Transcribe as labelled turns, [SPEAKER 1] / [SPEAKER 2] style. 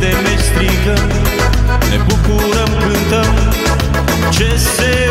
[SPEAKER 1] de meci strigăm Ne bucurăm, cântăm Ce se